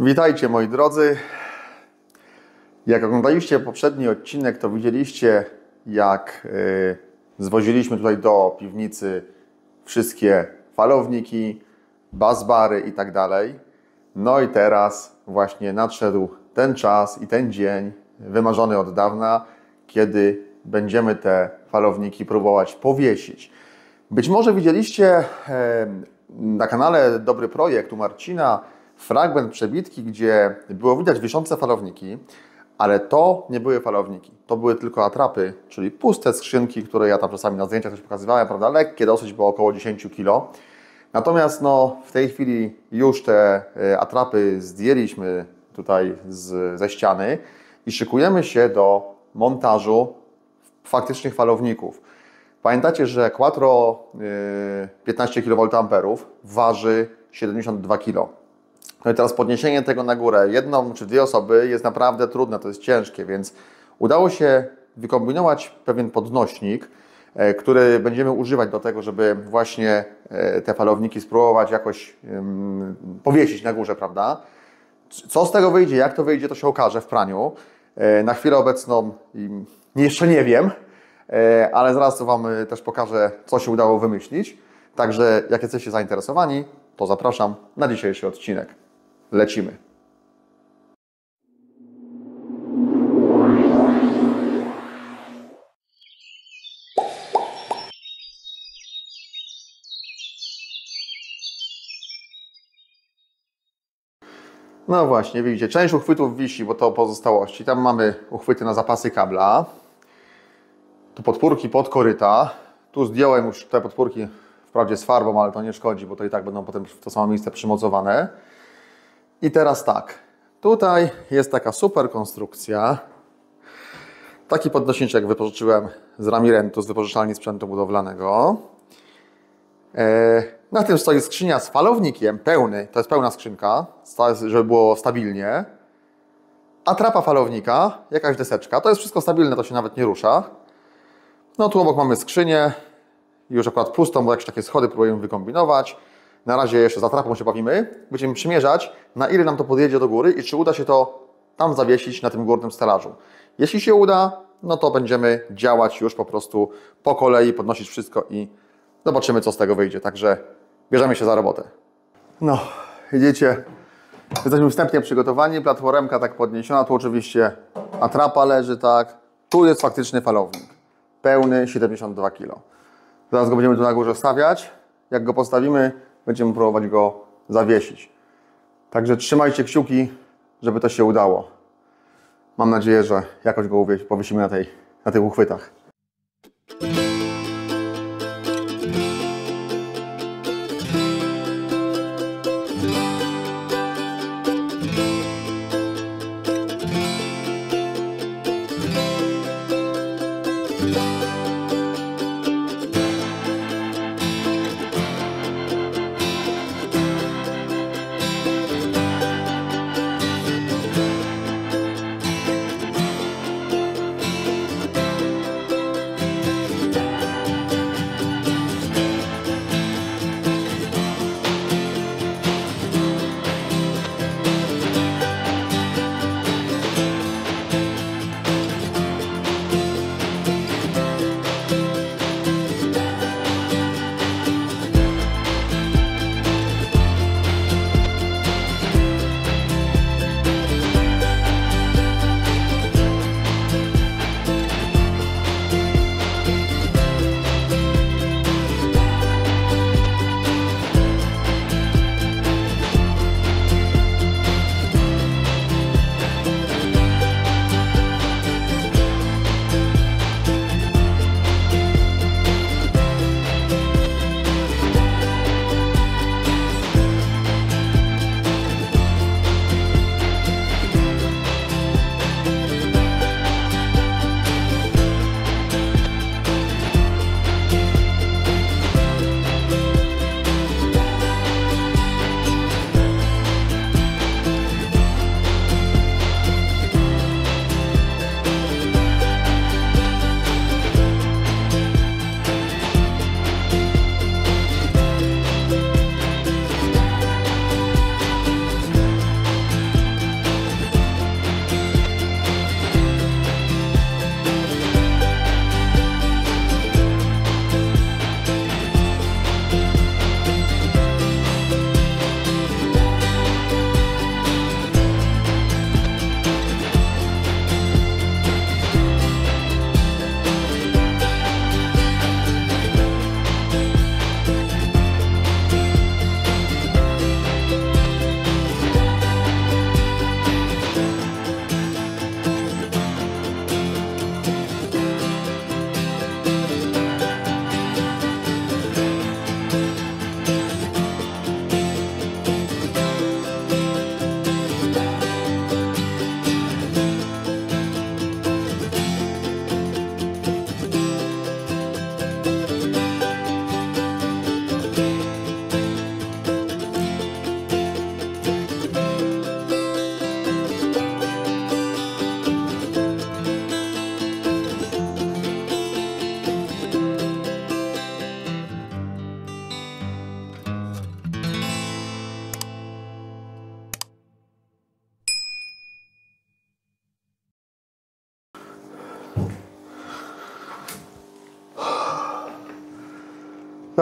Witajcie moi drodzy. Jak oglądaliście poprzedni odcinek, to widzieliście, jak y, zwoziliśmy tutaj do piwnicy wszystkie falowniki, bazbary i tak dalej. No i teraz właśnie nadszedł ten czas i ten dzień wymarzony od dawna, kiedy będziemy te falowniki próbować powiesić. Być może widzieliście e, na kanale Dobry Projekt u Marcina fragment przebitki, gdzie było widać wiszące falowniki, ale to nie były falowniki. To były tylko atrapy, czyli puste skrzynki, które ja tam czasami na zdjęciach też pokazywałem, prawda? Lekkie dosyć, bo około 10 kg. Natomiast no, w tej chwili już te e, atrapy zdjęliśmy tutaj z, ze ściany i szykujemy się do montażu faktycznych falowników. Pamiętacie, że Quattro 15 kVA waży 72 kg. No i teraz podniesienie tego na górę jedną czy dwie osoby jest naprawdę trudne, to jest ciężkie, więc udało się wykombinować pewien podnośnik, e, który będziemy używać do tego, żeby właśnie e, te falowniki spróbować jakoś powiesić na górze, prawda? Co z tego wyjdzie, jak to wyjdzie, to się okaże w praniu. E, na chwilę obecną jeszcze nie wiem, ale zaraz Wam też pokażę, co się udało wymyślić. Także jak jesteście zainteresowani, to zapraszam na dzisiejszy odcinek. Lecimy. No właśnie, widzicie, część uchwytów wisi, bo to pozostałości. Tam mamy uchwyty na zapasy kabla. Tu podpórki pod koryta. Tu zdjąłem już te podpórki, wprawdzie z farbą, ale to nie szkodzi, bo to i tak będą potem w to samo miejsce przymocowane. I teraz tak, tutaj jest taka super konstrukcja. Taki podnośniczek wypożyczyłem z Ramirentu, z wypożyczalni sprzętu budowlanego. E, na tym stoi skrzynia z falownikiem, pełny, to jest pełna skrzynka, żeby było stabilnie. Atrapa falownika, jakaś deseczka, to jest wszystko stabilne, to się nawet nie rusza. No tu obok mamy skrzynię, już akurat pustą, bo jakieś takie schody próbuję wykombinować. Na razie jeszcze z atrapą się bawimy. Będziemy przymierzać, na ile nam to podjedzie do góry i czy uda się to tam zawiesić na tym górnym stelażu. Jeśli się uda, no to będziemy działać już po prostu po kolei, podnosić wszystko i zobaczymy, co z tego wyjdzie. Także bierzemy się za robotę. No, widzicie, jesteśmy wstępnie przygotowani. Platformka tak podniesiona, tu oczywiście atrapa leży, tak. Tu jest faktyczny falownik, pełny 72 kg. Zaraz go będziemy tu na górze stawiać. Jak go postawimy, będziemy próbować go zawiesić. Także trzymajcie kciuki, żeby to się udało. Mam nadzieję, że jakoś go powiesimy na, tej, na tych uchwytach.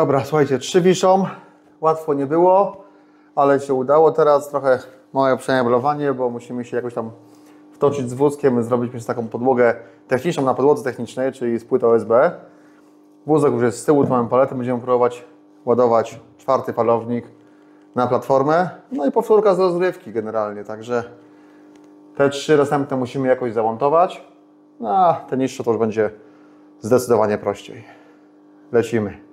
Dobra, słuchajcie, trzy wiszą. Łatwo nie było, ale się udało. Teraz trochę małe przemeblowanie, bo musimy się jakoś tam wtoczyć z wózkiem. Zrobiliśmy taką podłogę techniczną na podłodze technicznej, czyli z płytą OSB. Wózek już jest z tyłu, tu mamy paletę. Będziemy próbować ładować czwarty falownik na platformę. No i powtórka z rozrywki generalnie, także te trzy następne musimy jakoś zamontować. No, a te niższe to już będzie zdecydowanie prościej. Lecimy.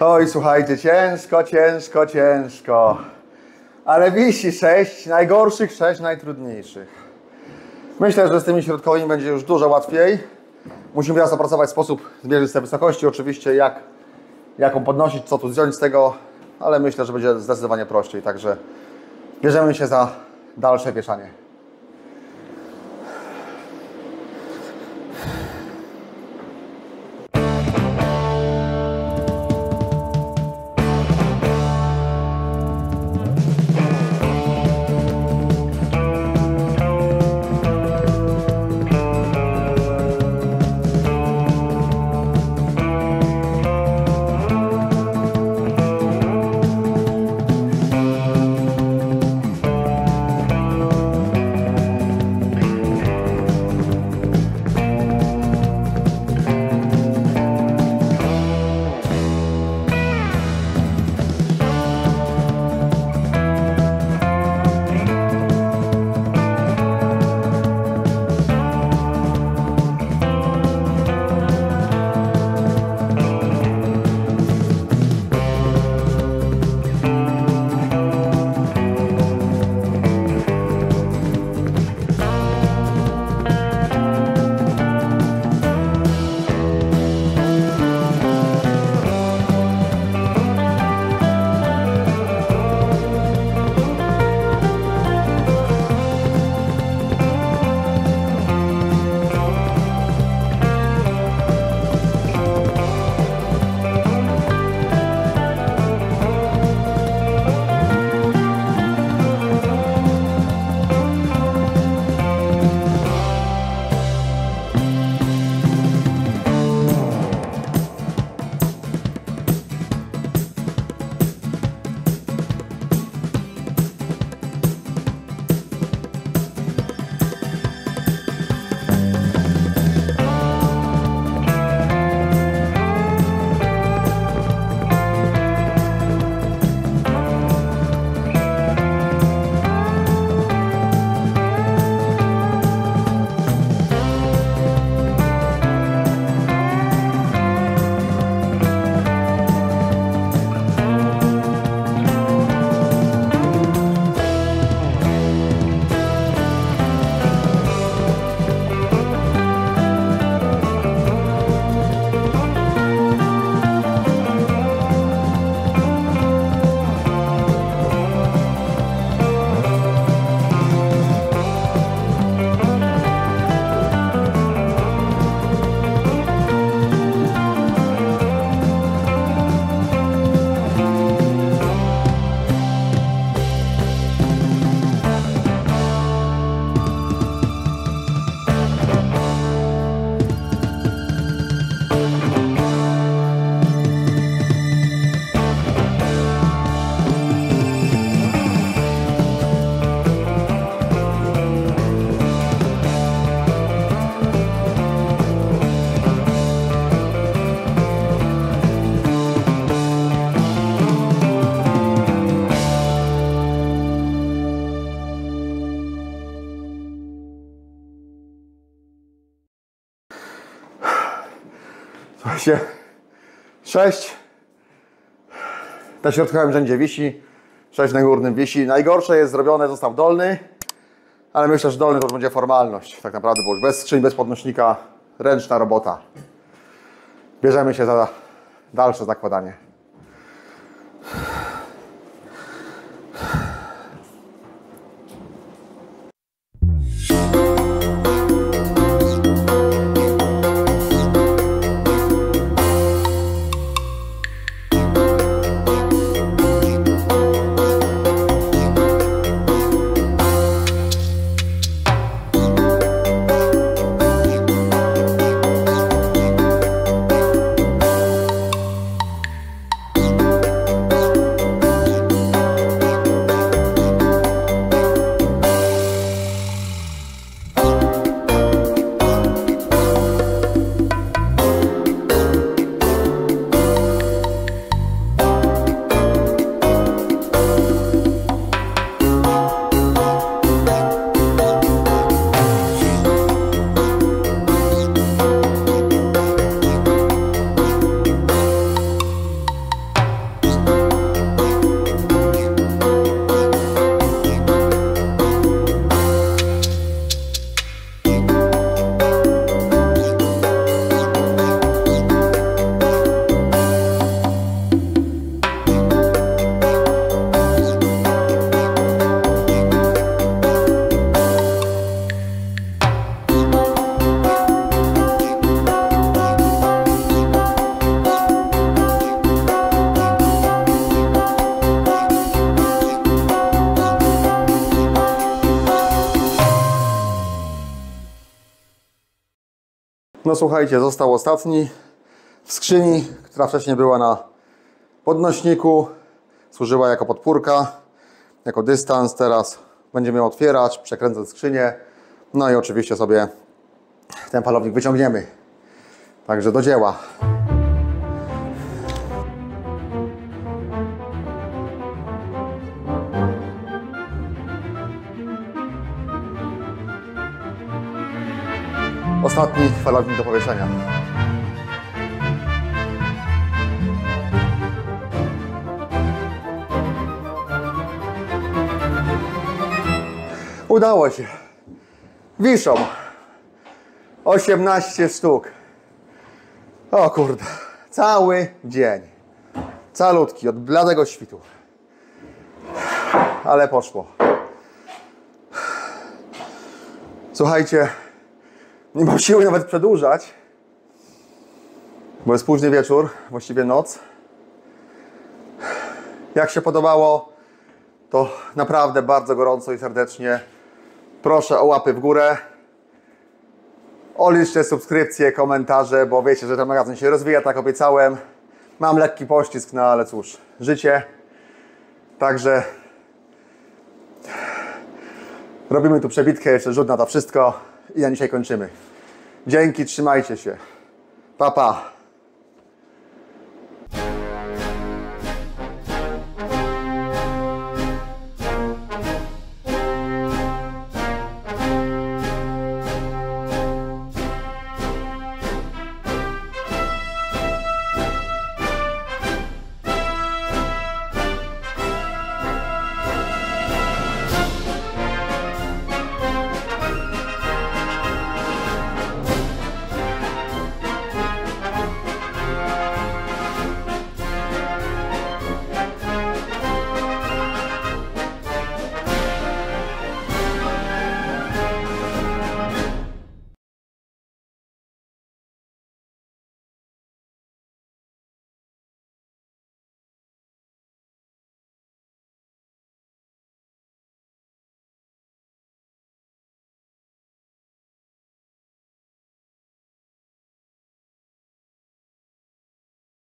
Oj, słuchajcie, ciężko, ciężko, ciężko. Ale wisi sześć najgorszych, sześć najtrudniejszych. Myślę, że z tymi środkowymi będzie już dużo łatwiej. Musimy teraz opracować sposób zmierzyć te wysokości, oczywiście jak, jaką podnosić, co tu zdjąć z tego, ale myślę, że będzie zdecydowanie prościej, także bierzemy się za dalsze wieszanie. 6. Na środkowym rzędzie wisi, 6 na górnym wisi. Najgorsze jest zrobione, został dolny, ale myślę, że dolny to już będzie formalność. Tak naprawdę, bo już bez skrzyń, bez podnośnika, ręczna robota. Bierzemy się za dalsze zakładanie. Słuchajcie, został ostatni w skrzyni, która wcześniej była na podnośniku. Służyła jako podpórka, jako dystans. Teraz będziemy ją otwierać, przekręcać skrzynię. No i oczywiście sobie ten palownik wyciągniemy. Także do dzieła. Ostatni falownik do powieszenia. Udało się. Wiszą. 18 sztuk. O kurde. Cały dzień. Calutki, od bladego świtu. Ale poszło. Słuchajcie, nie mam siły nawet przedłużać, bo jest późny wieczór, właściwie noc. Jak się podobało, to naprawdę bardzo gorąco i serdecznie proszę o łapy w górę, o liczne subskrypcje, komentarze, bo wiecie, że ten magazyn się rozwija, tak obiecałem. Mam lekki pościsk, no ale cóż, życie. Także robimy tu przebitkę, jeszcze rzut na to wszystko i na dzisiaj kończymy. Dzięki, trzymajcie się. Pa, pa.